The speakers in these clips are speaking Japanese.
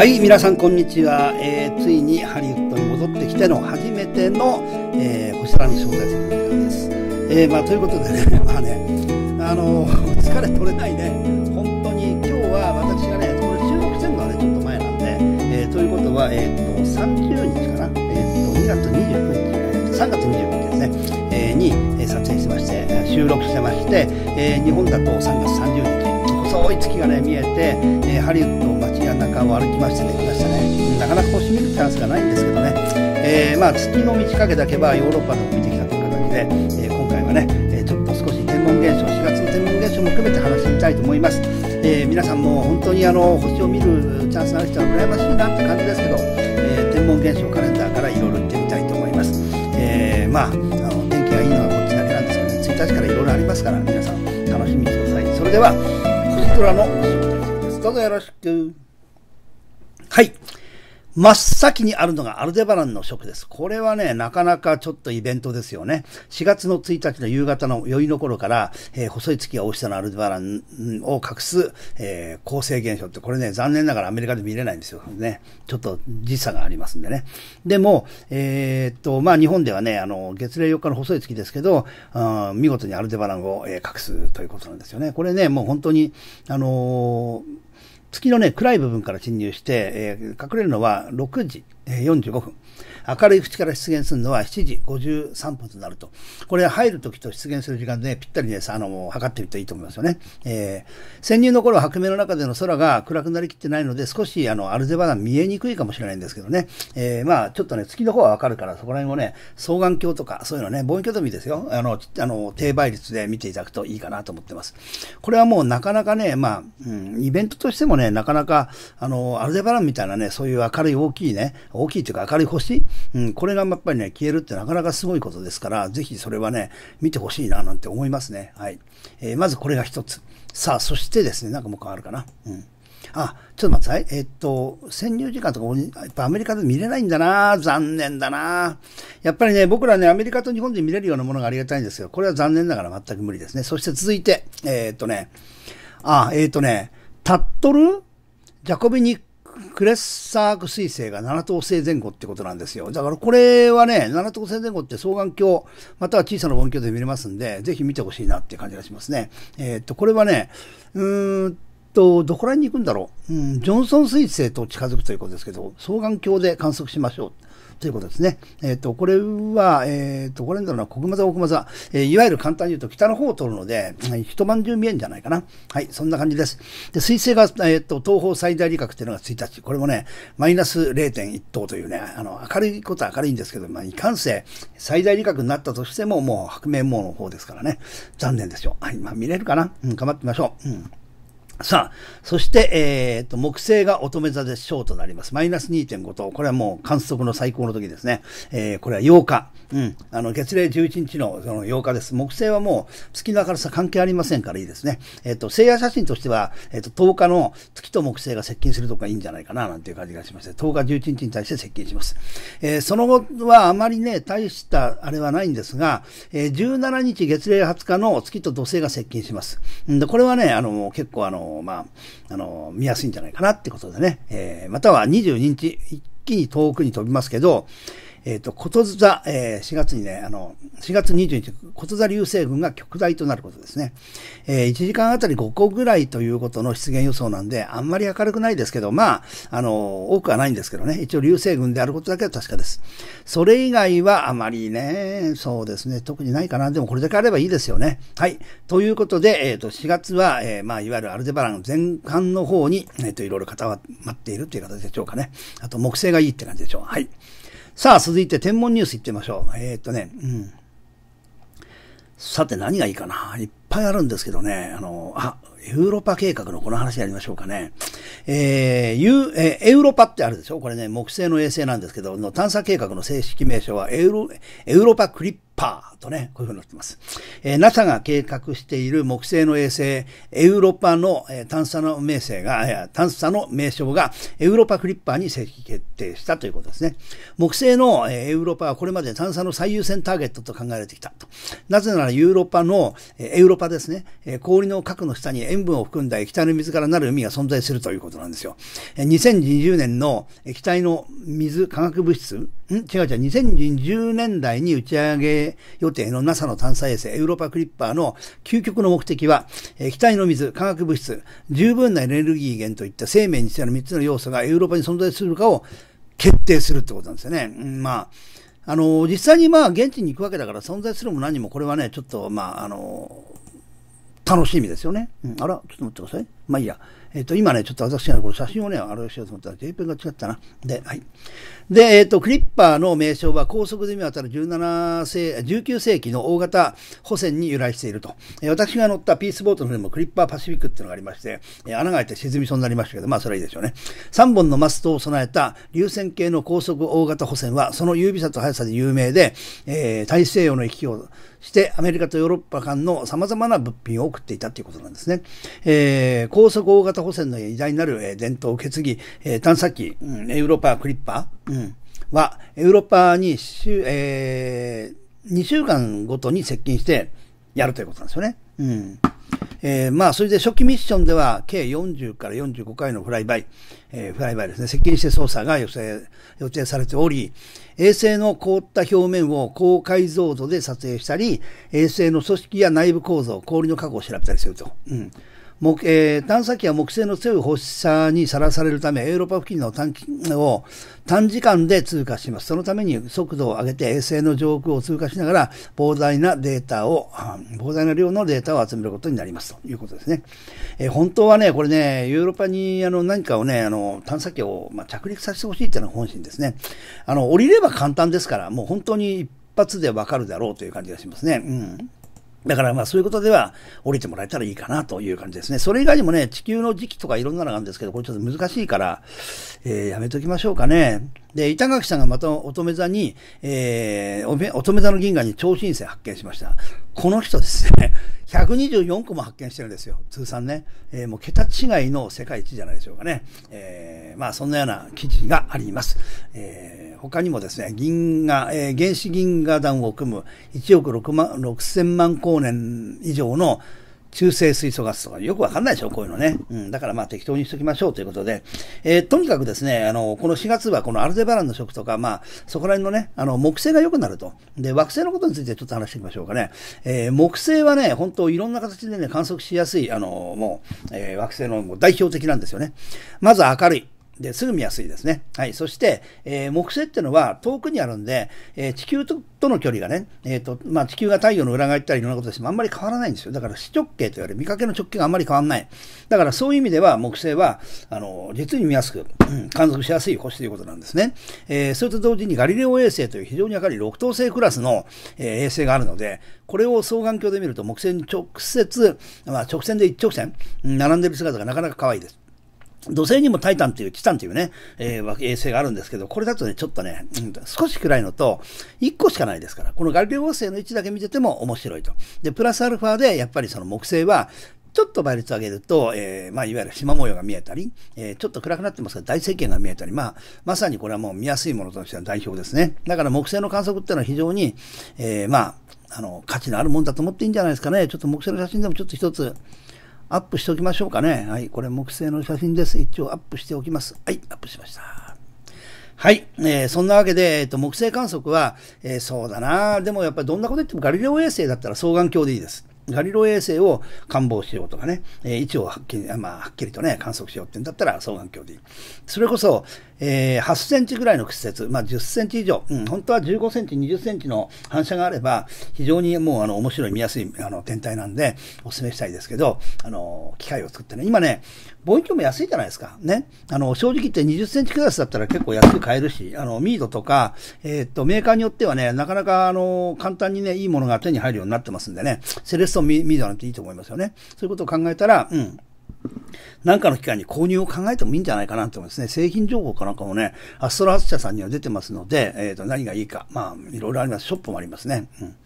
はい皆さんこんにちは、えー、ついにハリウッドに戻ってきての初めての、えー、こちらの招待席の時間です、えーまあ、ということでね まあねあの疲れ取れないね。本当に今日は私がねこれ収録してるのはねちょっと前なんで、え、ということは、えー、と30日かな、えー、と2月29日、え、3月29日ですね、え、に、撮影してまして収録してまして、え、日本だと3月30日。細い月がね見えて、えー、ハリウッド街や中を歩きましてね来ましたね。なかなか星見るチャンスがないんですけどね、えー、まあ月の満ち欠けだけはヨーロッパでも見てきたという形で、えー、今回はね、えちょっと少し天文現象4月の天文現象も含めて話してみたいと思います、え皆さんも本当にあの星を見るチャンスのある人は羨ましいなって感じですけど、え天文現象カレンダーからいろいろ言ってみたいと思います、えまああの天気がいいのはこっちだけなんですけど、ね、1日からいろいろありますから皆さん楽しみにしてください。それではイクラのどうぞよろしく。はい。真っ先にあるのがアルデバランの食です。これはね、なかなかちょっとイベントですよね。4月の1日の夕方の宵の頃から、えー、細い月が落ちたのアルデバランを隠す、えー、恒星現象って、これね、残念ながらアメリカで見れないんですよ。ね。ちょっと時差がありますんでね。でも、えー、っと、まあ日本ではね、あの、月齢4日の細い月ですけど、あ見事にアルデバランを、隠すということなんですよね。これね、もう本当に、あのー月のね、暗い部分から侵入して、えー、隠れるのは6時、えー、45分。明るい縁から出現するのは7時53分となると。これ入るときと出現する時間で、ね、ぴったりね、あの、測ってみるといいと思いますよね。えー、潜入の頃は白明の中での空が暗くなりきってないので、少しあの、アルデバラン見えにくいかもしれないんですけどね。えー、まあ、ちょっとね、月の方はわかるから、そこら辺をね、双眼鏡とか、そういうのね、望遠鏡でもいいですよ。あの、あの、低倍率で見ていただくといいかなと思ってます。これはもうなかなかね、まあ、うん、イベントとしてもね、ねなかなか、あの、アルデバランみたいなね、そういう明るい大きいね、大きいというか明るい星、うん、これがやっぱりね、消えるってなかなかすごいことですから、ぜひそれはね、見てほしいななんて思いますね。はい。えー、まずこれが一つ。さあ、そしてですね、なんかもう変わるかな。うん。あ、ちょっと待ってください。えー、っと、潜入時間とか、やっぱアメリカで見れないんだな残念だなやっぱりね、僕らね、アメリカと日本で見れるようなものがありがたいんですけど、これは残念ながら全く無理ですね。そして続いて、えー、っとね、あ、えー、っとね、タットルジャコビニクレッサーク彗星が7等星前後ってことなんですよ。だからこれはね、7等星前後って双眼鏡、または小さな望遠鏡で見れますんで、ぜひ見てほしいなっていう感じがしますね。えー、っと、これはね、うーんと、どこら辺に行くんだろう。うん、ジョンソン彗星と近づくということですけど、双眼鏡で観測しましょう。ということですね。えっ、ー、と、これは、えっ、ー、と、これなんだろうな、国間座、奥間座、えー、いわゆる簡単に言うと北の方を通るので、一晩中見えるんじゃないかな。はい、そんな感じです。で、水星が、えっ、と、東方最大理覚っていうのが1日。これもね、マイナス0.1等というね、あの、明るいことは明るいんですけど、まあ、いかんせ最大理覚になったとしても、もう白明網の方ですからね。残念ですよ。はい、まあ、見れるかな。うん、頑張ってみましょう。うん。さあ、そして、えっ、と、木星が乙女座で小となります。マイナス2.5と、これはもう観測の最高の時ですね。えー、これは8日。うん。あの、月齢11日のその8日です。木星はもう月の明るさ関係ありませんからいいですね。えっ、と、星夜写真としては、えっ、と、10日の月と木星が接近するとかいいんじゃないかな、なんていう感じがしまして、10日11日に対して接近します。えー、その後はあまりね、大したあれはないんですが、えー、17日月齢20日の月と土星が接近します。んで、これはね、あの、結構あの、まあ、あの、見やすいんじゃないかなってことでね、えー、または22日、一気に遠くに飛びますけど、えっ、ー、と、こと座、えー、4月にね、あの、4月20日、こと座流星群が極大となることですね。えー、1時間あたり5個ぐらいということの出現予想なんで、あんまり明るくないですけど、まあ、あの、多くはないんですけどね、一応流星群であることだけは確かです。それ以外はあまりね、そうですね、特にないかな。でもこれだけあればいいですよね。はい。ということで、えっ、ー、と、4月は、えー、まあ、いわゆるアルデバラン前半の方に、えっ、ー、と、いろいろ固まっているという形でしょうかね。あと、木星がいいって感じでしょう。はい。さあ、続いて天文ニュース行ってみましょう。えー、っとね、うん。さて何がいいかな。いっぱいあるんですけどね。あの、あ、ユーロパ計画のこの話やりましょうかね。えー、ユえー、エウロパってあるでしょ？これね、木星の衛星なんですけど、の探査計画の正式名称はエウロ、エウロパクリッパーとね、こういう風になってます。えー、NASA が計画している木星の衛星、エウロパの、えー、探査の名声が、探査の名称が、エウロパクリッパーに正式決定したということですね。木星の、えー、エウロパはこれまで探査の最優先ターゲットと考えられてきたと。なぜなら、ユーロパの、えー、エウロパですね、えー、氷の核の下に塩分を含んだ液体の水からなる海が存在するということなんですよ。2020年の液体の水化学物質、ん？違う違う、2020年代に打ち上げ予定の NASA の探査衛星エウロパクリッパーの究極の目的は、液体の水、化学物質、十分なエネルギー源といった生命に必要な3つの要素がエウロパに存在するかを決定するってことなんですよね。まあ、あの、実際にまあ現地に行くわけだから存在するも何もこれはね、ちょっとまあ、あの、楽しみですよね。うん、あら、ちょっと待ってください。まあいいや。えっ、ー、と、今ね、ちょっと私がこれ写真をね、あれをしようと思ったら、JPEG が違ったな。で、はい。で、えっ、ー、と、クリッパーの名称は高速で見渡る17世、19世紀の大型補船に由来していると。えー、私が乗ったピースボートの船もクリッパーパシフィックっていうのがありまして、え穴が開いて沈みそうになりましたけど、まあ、それはいいでしょうね。3本のマストを備えた流線形の高速大型補船は、その優美さと速さで有名で、え大西洋の行き来をしてアメリカとヨーロッパ間の様々な物品を送っていたということなんですね。えー、高速大型補船の偉大なる、伝統を受け継ぎ、えー、探査機、うん、エウロッパクリッパー、うん、は、エウロッパに週、えー、2週間ごとに接近してやるということなんですよね。うんえー、まあ、それで初期ミッションでは、計40から45回のフライバイ、えー、フライバイですね、接近して操作が予定予定されており、衛星の凍った表面を高解像度で撮影したり、衛星の組織や内部構造、氷の過去を調べたりすると。うん木えー、探査機は木星の強い放射にさらされるため、ヨーロッパ付近の短期を短時間で通過します。そのために速度を上げて衛星の上空を通過しながら膨大なデータを、膨大な量のデータを集めることになりますということですね。えー、本当はね、これね、ヨーロッパにあの何かをね、あの探査機を、まあ、着陸させてほしいっていうのが本心ですね。あの、降りれば簡単ですから、もう本当に一発でわかるだろうという感じがしますね。うんだからまあそういうことでは降りてもらえたらいいかなという感じですね。それ以外にもね、地球の時期とかいろんなのがあるんですけど、これちょっと難しいから、えー、やめときましょうかね。で、板垣さんがまた乙女座に、えー、乙女座の銀河に超新星発見しました。この人ですね、124個も発見してるんですよ。通算ね。えー、もう桁違いの世界一じゃないでしょうかね。えー、まあそんなような記事があります。えー、他にもですね、銀河、えー、原子銀河団を組む1億6万、6千万光年以上の中性水素ガスとかよくわかんないでしょ、こういうのね。うん。だからまあ適当にしときましょうということで。えー、とにかくですね、あの、この4月はこのアルデバランの食とか、まあ、そこら辺のね、あの、木星が良くなると。で、惑星のことについてちょっと話していきましょうかね。えー、木星はね、本当いろんな形でね、観測しやすい、あの、もう、えー、惑星の代表的なんですよね。まず明るい。で、すぐ見やすいですね。はい。そして、えー、木星っていうのは遠くにあるんで、えー、地球ととの距離がね、えっ、ー、と、まあ、地球が太陽の裏側行ったりいろんなことしてもあんまり変わらないんですよ。だから視直径と言われる見かけの直径があんまり変わらない。だからそういう意味では木星は、あの、実に見やすく、うん、観測しやすい星ということなんですね。えー、それと同時にガリレオ衛星という非常に明るい六等星クラスの、えー、衛星があるので、これを双眼鏡で見ると木星に直接、まあ、直線で一直線、並んでる姿がなかなか可愛いです。土星にもタイタンっていう、チタンっていうね、えー、衛星があるんですけど、これだとね、ちょっとね、少し暗いのと、1個しかないですから、このガリレオ星の位置だけ見てても面白いと。で、プラスアルファで、やっぱりその木星は、ちょっと倍率を上げると、えー、まあ、いわゆる縞模様が見えたり、えー、ちょっと暗くなってますが、大星圏が見えたり、まあ、まさにこれはもう見やすいものとしては代表ですね。だから木星の観測っていうのは非常に、えー、まあ、あの、価値のあるもんだと思っていいんじゃないですかね。ちょっと木星の写真でもちょっと一つ、アップしておきましょうかね。はい。これ木星の写真です。一応アップしておきます。はい。アップしました。はい。えー、そんなわけで、えっ、ー、と、木星観測は、えー、そうだな。でもやっぱりどんなこと言ってもガリレオ衛星だったら双眼鏡でいいです。ガリレオ衛星を観望しようとかね、えー、位置をはっきり、まあ、はっきりとね、観測しようって言うんだったら双眼鏡でいい。それこそ、えー、8センチぐらいの屈折、まあ、10センチ以上、うん、本当は15センチ、20センチの反射があれば、非常にもう、あの、面白い、見やすい、あの、天体なんで、お勧めしたいですけど、あの、機械を作ってね、今ね、望遠鏡も安いじゃないですか。ね。あの、正直言って20センチクラスだったら結構安く買えるし、あの、ミードとか、えー、っと、メーカーによってはね、なかなか、あの、簡単にね、いいものが手に入るようになってますんでね、セレストミードなんていいと思いますよね。そういうことを考えたら、うん。なんかの機会に購入を考えてもいいんじゃないかなと思いますね。製品情報かなんかもね、アストラアス社さんには出てますので、えっ、ー、と、何がいいか。まあ、いろいろあります。ショップもありますね。うん。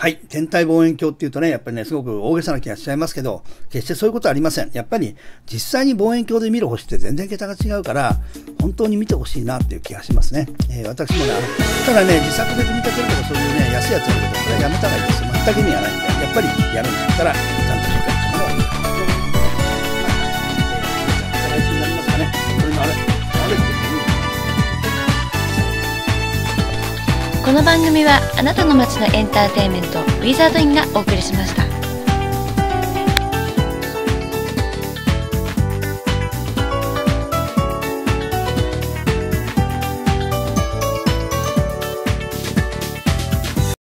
はい。天体望遠鏡っていうとね、やっぱりね、すごく大げさな気がしちゃいますけど、決してそういうことはありません。やっぱり、実際に望遠鏡で見る星って全然桁が違うから、本当に見てほしいなっていう気がしますね。えー、私もね、ただね、自作で組み立てるとかそういうね、安いやつやるとかこれはやめた方がいいです。全く意味がないんで、やっぱりやるんだったら、ちゃんとしっかりしたものを。この番組はあなたの街のエンターテインメントウィザードインがお送りしました。